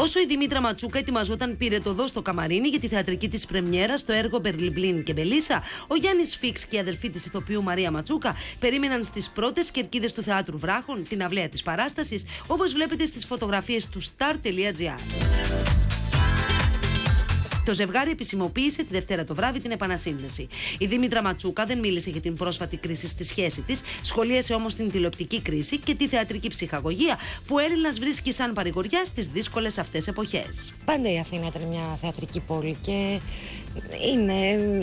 Όσο η Δημήτρα Ματσούκα ετοιμαζόταν πυρετοδό στο καμαρίνι για τη θεατρική της πρεμιέρα στο έργο Μπερλιμπλίν και Μπελίσσα, ο Γιάννης Φίξ και η αδελφή της ηθοποιού Μαρία Ματσούκα περίμεναν στις πρώτες κερκίδες του Θεάτρου Βράχων, την αυλαία της παράστασης, όπως βλέπετε στις φωτογραφίες του star.gr. Το ζευγάρι επισημοποίησε τη Δευτέρα το βράδυ την επανασύνδεση. Η Δήμητρα Ματσούκα δεν μίλησε για την πρόσφατη κρίση στη σχέση της, σχολίασε όμως την τηλεοπτική κρίση και τη θεατρική ψυχαγωγία που ο Έλληνας βρίσκει σαν παρηγοριά στις δύσκολες αυτές εποχές. Πάντα η Αθήνα ήταν μια θεατρική πόλη και είναι,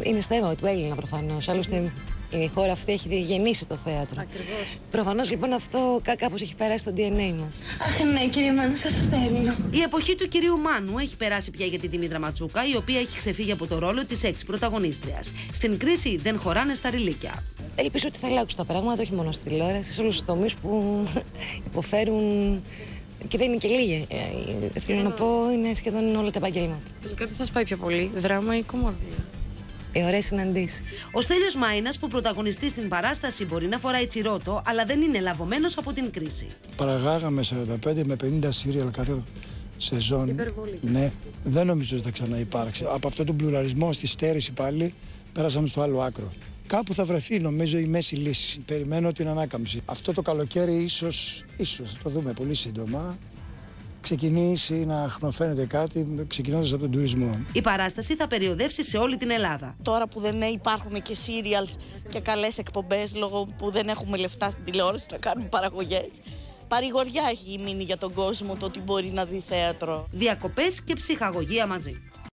είναι στο αίμα του Έλληνα προφανώς. Άλλωστε η χώρα αυτή έχει γεννήσει το θέατρο. Ακριβώς. Προφανώς λοιπόν αυτό κάπως έχει περάσει στο DNA μας. Αχ, ναι, κύριε Μάνου, σας θέλω. Η εποχή του κυρίου Μάνου έχει περάσει πια για τη Δήμητρα Ματσούκα, η οποία έχει ξεφύγει από το ρόλο της έξι πρωταγωνίστριας. Στην κρίση δεν χωράνε στα ρηλίκια. Ελπίζω ότι θα αλλάξουν τα πράγματα, όχι μόνο στη τηλεόραση, σε όλους τους τομείς που υποφέρουν. Και δεν είναι και λίγοι. Ε, θέλω να πω, είναι σχεδόν όλα τα επαγγέλματα. Τελικά τι σας πάει πιο πολύ, δράμα ή κομμωδία; Οι ωραίες συναντήσεις. Ο Στέλιος Μάινας που πρωταγωνιστεί στην παράσταση μπορεί να φοράει τσιρότο, αλλά δεν είναι λαβωμένος από την κρίση. Παραγάγαμε 45 με 50 σύριαλ κάθε σεζόν. Ναι, δεν νομίζω ότι θα ξαναυπάρξει. Από αυτό τον πλουραλισμό στη στέρηση πάλι πέρασαμε στο άλλο άκρο. Κάπου θα βρεθεί νομίζω η μέση λύση. Περιμένω την ανάκαμψη. Αυτό το καλοκαίρι ίσως, ίσως θα το δούμε πολύ σύντομα ξεκινήσει να χνοφαίνεται κάτι ξεκινώντας από τον τουρισμό. Η παράσταση θα περιοδεύσει σε όλη την Ελλάδα. Τώρα που δεν υπάρχουν και serials και καλές εκπομπές λόγω που δεν έχουμε λεφτά στην τηλεόραση να κάνουμε παραγωγές παρηγοριά έχει μείνει για τον κόσμο το ότι μπορεί να δει θέατρο. Διακοπές και ψυχαγωγία μαζί.